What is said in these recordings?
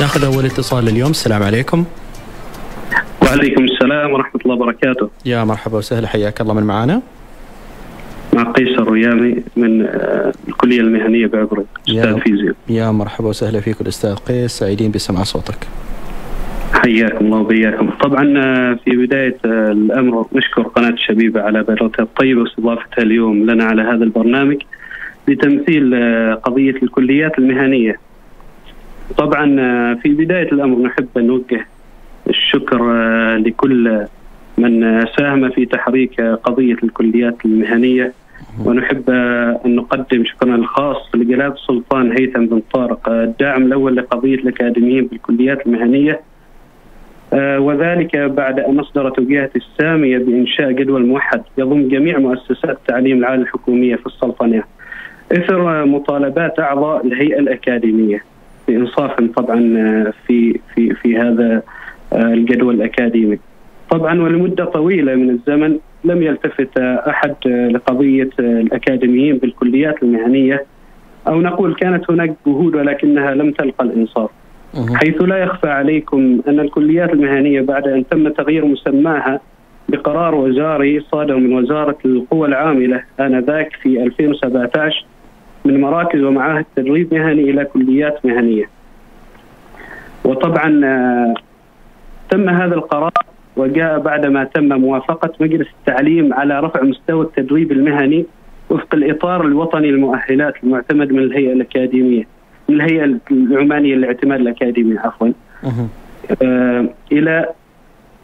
ناخذ أول اتصال اليوم. السلام عليكم. وعليكم السلام ورحمة الله وبركاته. يا مرحبا وسهلا حياك الله. من معانا؟ مع قيس الريامي من آه، الكلية المهنية بعبرة يا- أستاذ فيزياء. يا مرحبا وسهلا فيك الاستاذ قيس. سعيدين بسمع صوتك. حياكم الله وبياكم. طبعا آه، في بداية آه، الأمر نشكر قناة الشبيبة على بيروتها الطيبة واستضافتها اليوم لنا على هذا البرنامج لتمثيل قضية الكليات المهنية. طبعا آه، في بداية الأمر نحب أن نوجه الشكر آه، لكل من آه، ساهم في تحريك قضية الكليات المهنية. ونحب أن نقدم شكرا الخاص لجلالة السلطان هيثم بن طارق الداعم الأول لقضية الأكاديميين بالكليات المهنية. وذلك بعد أن أصدر توجيهات السامية بإنشاء جدول موحد يضم جميع مؤسسات التعليم العالي الحكومية في السلطنة. إثر مطالبات أعضاء الهيئة الأكاديمية. بإنصافهم طبعا آه، في في في هذا آه، الجدول الأكاديمي طبعا ولمدة طويلة من الزمن لم يلتفت آه، أحد لقضية آه، الأكاديميين بالكليات المهنية أو نقول كانت هناك جهود ولكنها لم تلقى الإنصاف مهم. حيث لا يخفى عليكم أن الكليات المهنية بعد أن تم تغيير مسماها بقرار وزاري صادر من وزارة القوى العاملة آنذاك في 2017 من مراكز ومعاهد تدريب مهني إلى كليات مهنية. وطبعا آه، تم هذا القرار وجاء بعدما تم موافقة مجلس التعليم على رفع مستوى التدريب المهني وفق الإطار الوطني للمؤهلات المعتمد من الهيئة الأكاديمية من الهيئة العمانية للاعتماد الأكاديمي عفوا. آه، إلى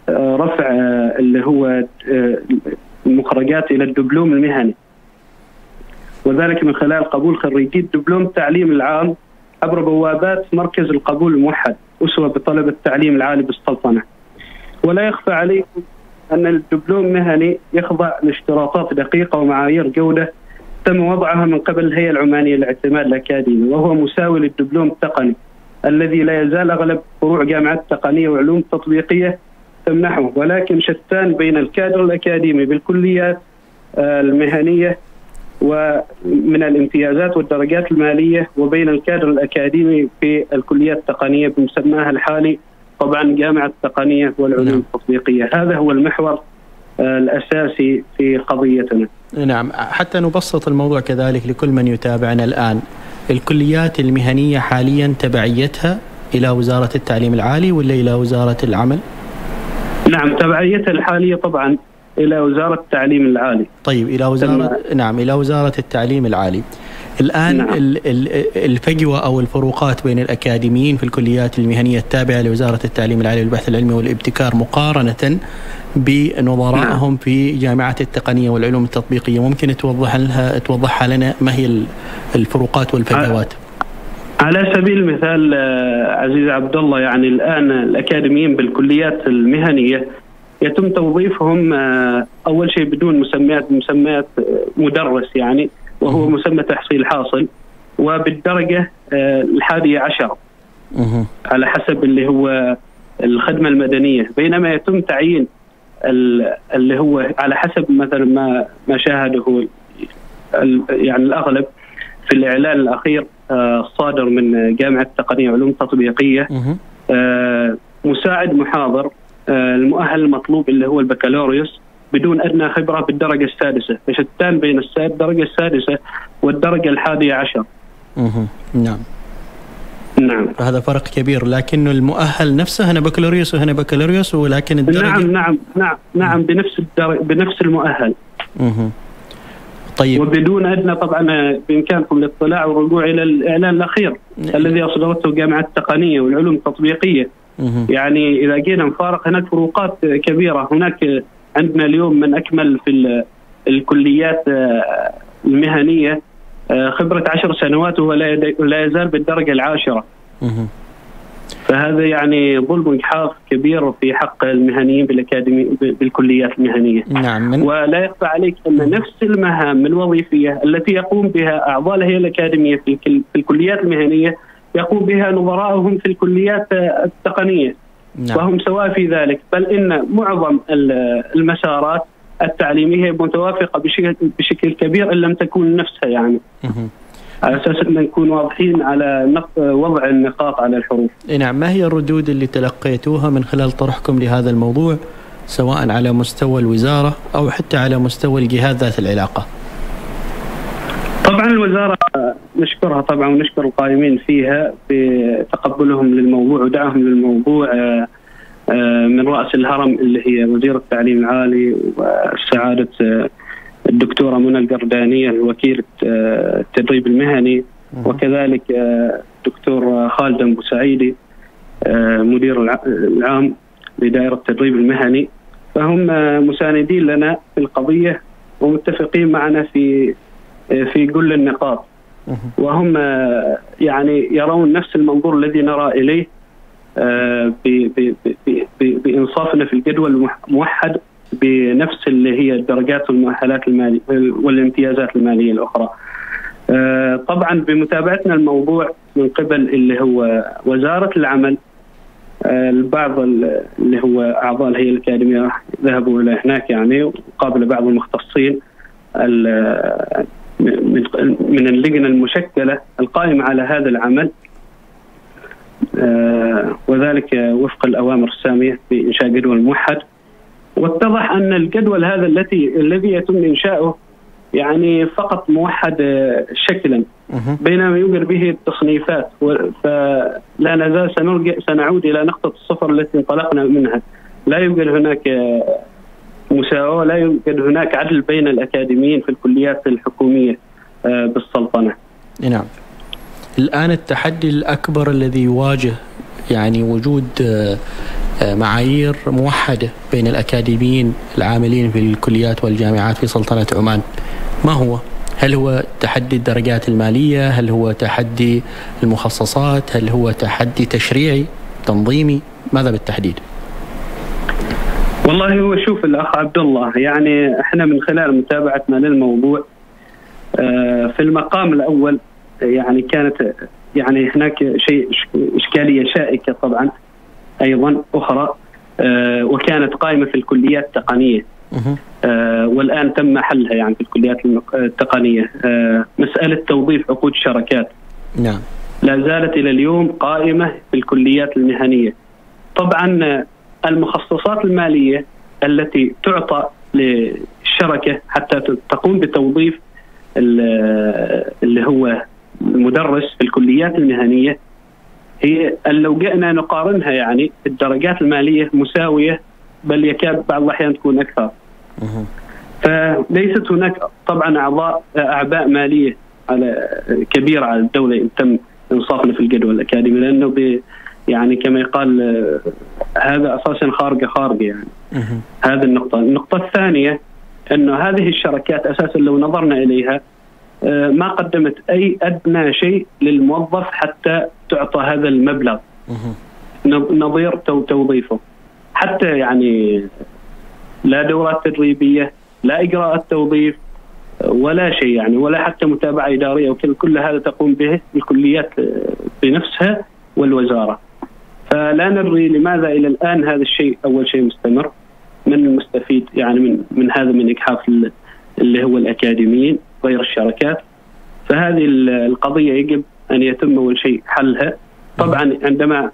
آه، رفع آه، اللي هو آه، المخرجات إلى الدبلوم المهني. وذلك من خلال قبول خريجي الدبلوم التعليم العام عبر بوابات مركز القبول الموحد أسوة بطلب التعليم العالي بالسلطنة. ولا يخفى عليكم أن الدبلوم المهني يخضع لاشتراطات دقيقة ومعايير جودة تم وضعها من قبل الهيئة العمانية للاعتماد الأكاديمي وهو مساوي للدبلوم التقني الذي لا يزال أغلب فروع جامعات التقنيه وعلوم تطبيقية تمنحه ولكن شتان بين الكادر الأكاديمي بالكليات آه، المهنية ومن الامتيازات والدرجات المالية وبين الكادر الأكاديمي في الكليات التقنية بمسماها الحالي طبعا جامعة التقنية والعلوم نعم. التطبيقية. هذا هو المحور آه، الأساسي في قضيتنا. نعم. حتى نبسط الموضوع كذلك لكل من يتابعنا الآن. الكليات المهنية حاليا تبعيتها إلى وزارة التعليم العالي ولا إلى وزارة العمل؟ نعم تبعيتها الحالية طبعا. إلى وزارة التعليم العالي. طيب إلى وزارة نعم إلى وزارة التعليم العالي. الآن نعم. ال- ال- الفجوة أو الفروقات بين الأكاديميين في الكليات المهنية التابعة لوزارة التعليم العالي والبحث العلمي والابتكار مقارنة بنظرائهم في جامعة التقنية والعلوم التطبيقية ممكن توضح لها توضحها لنا؟ ما هي ال- الفروقات والفجوات؟ على سبيل المثال آه، عزيز عبد الله يعني الآن الأكاديميين بالكليات المهنية يتم توظيفهم آه، أول شيء بدون مسميات مسميات آه، مدرس يعني وهو مسمى تحصيل حاصل وبالدرجة آه، الحادية عشر. على حسب اللي هو الخدمة المدنية. بينما يتم تعيين ال- اللي هو على حسب مثلا ما ما شاهده يعني الأغلب في الإعلان الأخير الصادر من جامعة التقنيه وعلوم تطبيقية مساعد محاضر المؤهل المطلوب اللي هو البكالوريوس بدون أدنى خبرة بالدرجة السادسة، فشتان بين الدرجه السادسة والدرجة الحادية عشر. مهم. نعم نعم. هذا فرق كبير لكن المؤهل نفسه هنا بكالوريوس وهنا بكالوريوس ولكن الدرجة نعم نعم نعم نعم بنفس الدرجة بنفس المؤهل مهم. طيب وبدون أدنى طبعا آه، بإمكانكم الاطلاع والرجوع إلى الإعلان الأخير الذي أصدرته جامعة التقنية والعلوم التطبيقية. يعني إذا جينا نفارق هناك فروقات كبيرة. هناك عندنا اليوم من أكمل في ال- الكليات آه، المهنية آه، خبرة عشر سنوات وهو لا يزال بالدرجة العاشرة. فهذا يعني ظلم وجحاف كبير في حق المهنيين بالاكاديمي بالكليات المهنية. نعم من ولا يخفى عليك أن نفس المهام الوظيفية التي يقوم بها أعضاء الهيئه الأكاديمية في الكل- في الكليات المهنية يقوم بها نظرائهم في الكليات التقنية نعم وهم سواء في ذلك بل إن معظم ال- المسارات التعليمية متوافقة بشكل بشكل كبير إن لم تكن نفسها يعني. على أساس أن نكون واضحين على وضع النقاط على الحروف. نعم، ما هي الردود اللي تلقيتوها من خلال طرحكم لهذا الموضوع سواء على مستوى الوزارة أو حتى على مستوى الجهات ذات العلاقة؟ طبعا الوزارة نشكرها طبعا ونشكر القائمين فيها بتقبلهم للموضوع ودعمهم للموضوع آه، آه، من رأس الهرم اللي هي وزير التعليم العالي وسعادة آه، الدكتورة منى القردانية الوكيل التدريب المهني وكذلك الدكتور خالد أبو سعيدي مدير العام لدائرة التدريب المهني. فهم مساندين لنا في القضية ومتفقين معنا في في كل النقاط وهم يعني يرون نفس المنظور الذي نرى إليه آه، بإنصافنا في الجدول الموحد بنفس اللي هي الدرجات والمؤهلات الماليه والامتيازات المالية الأخرى. آه، طبعا بمتابعتنا الموضوع من قبل اللي هو وزارة العمل آه، البعض اللي هو أعضاء الهيئة الأكاديمية ذهبوا إلى هناك يعني وقابل بعض المختصين من اللجنة المشكلة القائمة على هذا العمل آه، وذلك وفق الأوامر السامية بإنشاء جدول موحد. واتضح أن الجدول هذا الذي الذي يتم إنشاؤه يعني فقط موحد آه، شكلا. بينما يوجد به التصنيفات فلا نزال سنرجع سنعود إلى نقطة الصفر التي انطلقنا منها. لا يوجد هناك مساواة لا يوجد هناك عدل بين الأكاديميين في الكليات الحكومية آه، بالسلطنة نعم الآن التحدي الأكبر الذي يواجه يعني وجود آه، آه، معايير موحدة بين الأكاديميين العاملين في الكليات والجامعات في سلطنة عمان ما هو؟ هل هو تحدي الدرجات المالية؟ هل هو تحدي المخصصات؟ هل هو تحدي تشريعي تنظيمي؟ ماذا بالتحديد؟ والله هو شوف الأخ عبد الله يعني إحنا من خلال متابعتنا للموضوع آه، في المقام الأول يعني كانت يعني هناك شيء إشكالية شائكة طبعا أيضا أخرى آه، وكانت قائمة في الكليات التقنية. آه، والآن تم حلها يعني في الكليات التقنية. مسألة توظيف عقود الشركات نعم. لا زالت إلى اليوم قائمة في الكليات المهنية. طبعا المخصصات المالية التي تعطى للشركة حتى تقوم بتوظيف اللي هو المدرس في الكليات المهنية هي لو جئنا نقارنها يعني الدرجات المالية مساوية بل يكاد بعض الأحيان تكون أكثر. فليست هناك طبعا اعضاء أعباء مالية على كبيرة على الدولة إن تم إنصافنا في الجدول الأكاديمي لأنه يعني كما يقال هذا أساسا خارقه خارقه يعني. هذه النقطة، النقطة الثانية أنه هذه الشركات أساسا لو نظرنا إليها آه، ما قدمت أي أدنى شيء للموظف حتى تعطى هذا المبلغ. نظير توظيفه. حتى يعني لا دورات تدريبية لا إجراءات توظيف ولا شيء يعني ولا حتى متابعة إدارية وكل كل هذا تقوم به الكليات بنفسها والوزارة. فلا ندري لماذا إلى الآن هذا الشيء أول شيء مستمر. من المستفيد يعني من من هذا من اجحاف اللي هو الأكاديميين غير الشركات. فهذه القضية يجب أن يتم أول شيء حلها. طبعا عندما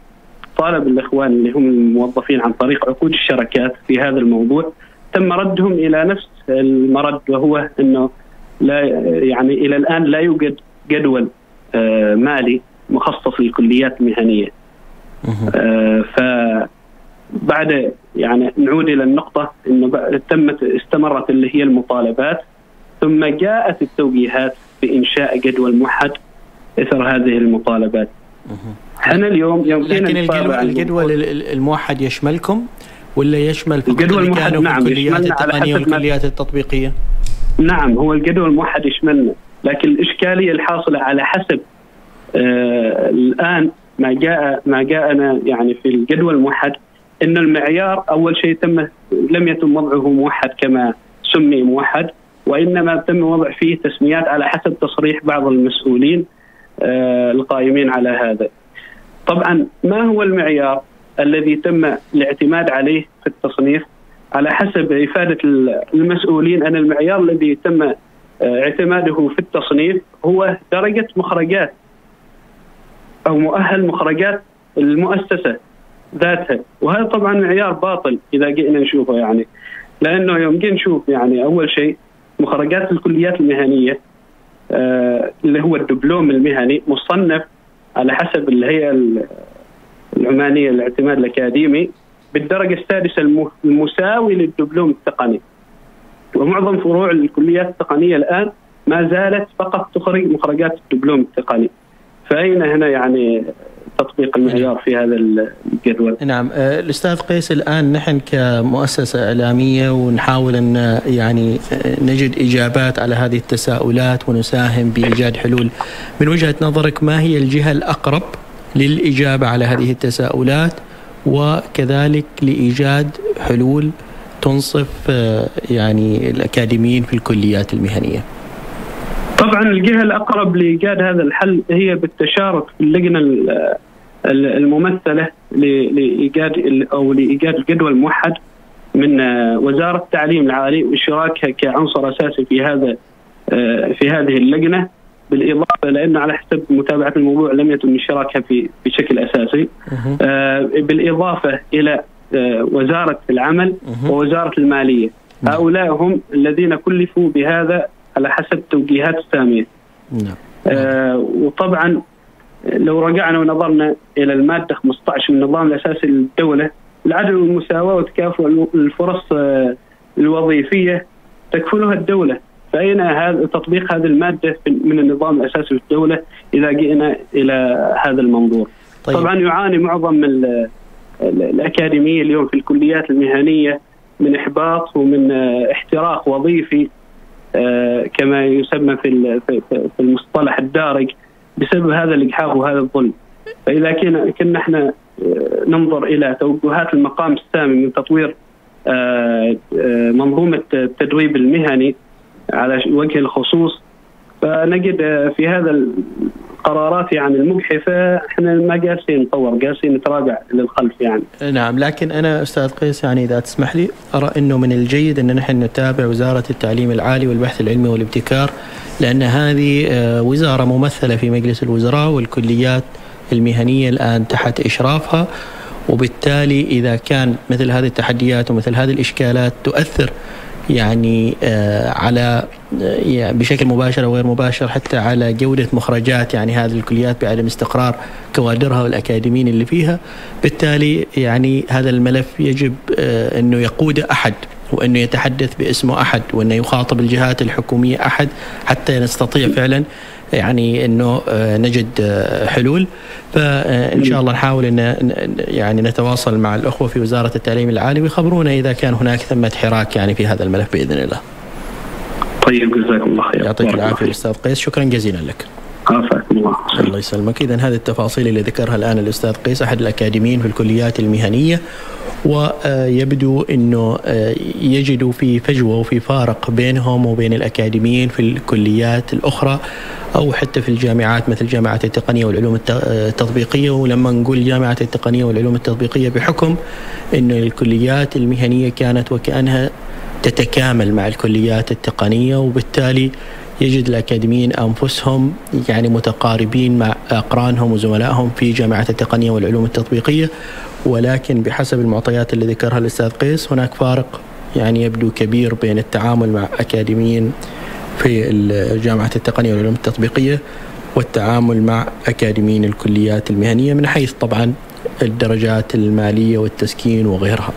طالب الإخوان اللي هم الموظفين عن طريق عقود الشركات في هذا الموضوع تم ردهم إلى نفس المرد وهو إنه لا يعني إلى الآن لا يوجد جدول آه، مالي مخصص للكليات المهنية. آه، فبعد يعني نعود إلى النقطة إنه تمت استمرت اللي هي المطالبات ثم جاءت التوجيهات بانشاء جدول موحد إثر هذه المطالبات. إحنا اليوم يوم لكن الجدول, الجدول الموحد يشملكم ولا يشمل فقط الجدول الموحد نعم الكليات التقنيه والكليات التطبيقية؟ نعم هو الجدول الموحد يشملنا لكن الإشكالية الحاصلة على حسب آه الآن ما جاء ما جاءنا يعني في الجدول الموحد إن المعيار أول شيء تم لم يتم وضعه موحد كما سمي موحد وإنما تم وضع فيه تسميات على حسب تصريح بعض المسؤولين آه القائمين على هذا. طبعا ما هو المعيار الذي تم الاعتماد عليه في التصنيف على حسب إفادة المسؤولين أن المعيار الذي تم اعتماده في التصنيف هو درجة مخرجات أو مؤهل مخرجات المؤسسة ذاتها. وهذا طبعا معيار باطل إذا جئنا نشوفه يعني. لأنه يوم جينا نشوف يعني أول شيء مخرجات الكليات المهنية آه اللي هو الدبلوم المهني مصنف على حسب الهيئة العمانية للاعتماد الأكاديمي بالدرجة السادسة المساوي للدبلوم التقني. ومعظم فروع الكليات التقنية الآن ما زالت فقط تخرج مخرجات الدبلوم التقني. فأين هنا يعني تطبيق المعيار في هذا الجدول؟ نعم آه، الأستاذ قيس الآن نحن كمؤسسة إعلامية ونحاول أن يعني آه، نجد إجابات على هذه التساؤلات ونساهم بإيجاد حلول. من وجهة نظرك ما هي الجهة الأقرب للإجابة على هذه التساؤلات؟ وكذلك لإيجاد حلول تنصف آه، يعني الأكاديميين في الكليات المهنية. طبعا الجهة الأقرب لإيجاد هذا الحل هي بالتشارك في اللجنة الممثلة لإيجاد أو لإيجاد الجدول الموحد من آه، وزارة التعليم العالي واشراكها كعنصر أساسي في هذا آه، في هذه اللجنة. بالإضافة لأنه على حسب متابعة الموضوع لم يتم اشراكها في بشكل أساسي. بالإضافة إلى آه، وزارة العمل ووزارة المالية. هؤلاء هم الذين كلفوا بهذا على حسب توجيهات الساميه نعم. آه وطبعا لو رجعنا ونظرنا إلى المادة 15 من النظام الأساسي للدولة العدل والمساواة وتكافؤ الفرص آه الوظيفية تكفلها الدولة فأين هذا تطبيق هذه المادة من النظام الأساسي للدولة إذا جئنا إلى هذا المنظور طيب. طبعا يعاني معظم الأكاديمية اليوم في الكليات المهنية من إحباط ومن آه، احتراق وظيفي كما يسمى في في المصطلح الدارج بسبب هذا الإجحاف وهذا الظلم. فإذا كنا كنا إحنا آه، ننظر إلى توجهات المقام السامي من تطوير منظومة التدريب المهني على وجه الخصوص فنجد في هذا قرارات يعني المجحفة إحنا ما جالسين نطور جالسين نتراجع للخلف يعني. نعم لكن أنا أستاذ قيس يعني إذا تسمح لي أرى إنه من الجيد إن نحن نتابع وزارة التعليم العالي والبحث العلمي والابتكار لأن هذه آه، وزارة ممثلة في مجلس الوزراء والكليات المهنية الآن تحت إشرافها وبالتالي إذا كان مثل هذه التحديات ومثل هذه الإشكالات تؤثر يعني آه، على آه، بشكل مباشر أو غير مباشر حتى على جودة مخرجات يعني هذه الكليات بعدم استقرار كوادرها والأكاديميين اللي فيها. بالتالي يعني هذا الملف يجب آه، أنه يقود أحد وأنه يتحدث باسمه أحد وأنه يخاطب الجهات الحكومية أحد حتى نستطيع فعلا يعني إنه آه، نجد آه، حلول فإن شاء الله نحاول إن يعني نتواصل مع الأخوة في وزارة التعليم العالي ويخبرونا إذا كان هناك ثمة حراك يعني في هذا الملف بإذن الله. طيب جزاكم الله خير. يعطيك العافية أستاذ قيس شكرا جزيلا لك. عافاكم الله. الله يسلمك اذا هذه التفاصيل اللي ذكرها الآن الأستاذ قيس أحد الأكاديميين في الكليات المهنية ويبدو إنه آه، يجدوا في فجوة وفي فارق بينهم وبين الأكاديميين في الكليات الأخرى أو حتى في الجامعات مثل جامعه التقنية والعلوم التطبيقية. ولما نقول جامعة التقنية والعلوم التطبيقية بحكم انه الكليات المهنية كانت وكأنها تتكامل مع الكليات التقنية وبالتالي يجد الأكاديميين أنفسهم يعني متقاربين مع أقرانهم وزملائهم في جامعة التقنية والعلوم التطبيقية. ولكن بحسب المعطيات اللي ذكرها الأستاذ قيس هناك فارق يعني يبدو كبير بين التعامل مع أكاديميين في جامعة التقنية والعلوم التطبيقية والتعامل مع أكاديميين الكليات المهنية من حيث طبعا الدرجات المالية والتسكين وغيرها.